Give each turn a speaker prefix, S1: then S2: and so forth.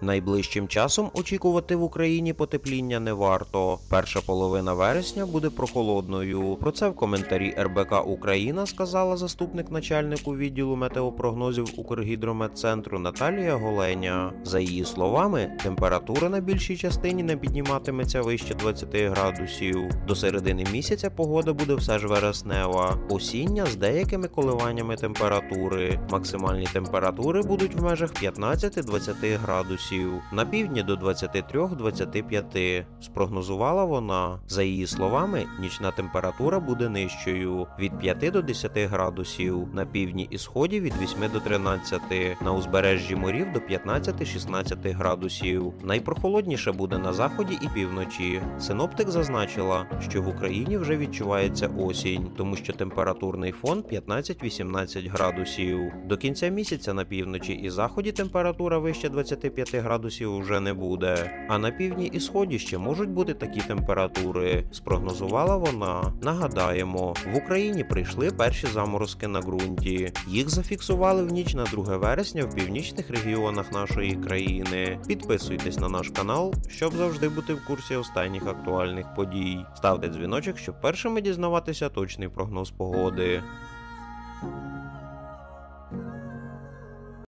S1: Найближчим часом очікувати в Україні потепління не варто. Перша половина вересня буде прохолодною. Про це в коментарі РБК Україна сказала заступник начальнику відділу метеопрогнозів Укргідрометцентру Наталія Голеня. За її словами, температура на більшій частині не підніматиметься вище 20 градусів. До середини місяця погода буде все ж вереснева. Осіння з деякими коливаннями температури. Максимальні температури будуть в межах 15-20 градусів. На півдні до 23-25. Спрогнозувала вона. За її словами, нічна температура буде нижчою від 5 до 10 градусів. На півдні і сході від 8 до 13, на узбережжі морів до 15-16 градусів. Найпрохолодніше буде на заході і півночі. Синоптик зазначила, що в Україні вже відчувається осінь, тому що температурний фон 15-18 градусів. До кінця місяця на півночі і заході температура вище 25 градусів вже не буде. А на півдні і сході ще можуть бути такі температури. Спрогнозувала вона. Нагадаємо, в Україні прийшли перші заморозки на ґрунті. Їх зафіксували в ніч на 2 вересня в північних регіонах нашої країни. Підписуйтесь на наш канал, щоб завжди бути в курсі останніх актуальних подій. Ставте дзвіночок, щоб першими дізнаватися точний прогноз погоди.